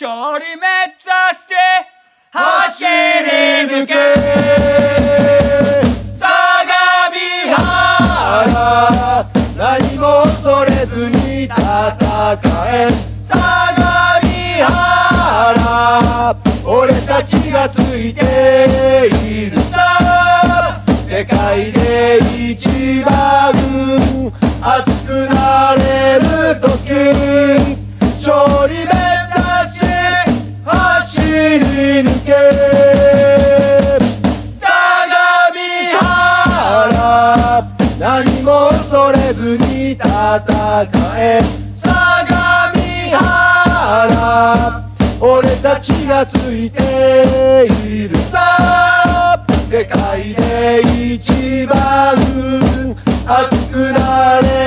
勝利目指して走り抜け。相模原何も恐れずに戦え。相模原俺たちがついているさ。世界で一番熱く恐れずに戦え。相模原俺たちがついているさ。世界で一番熱くなれ。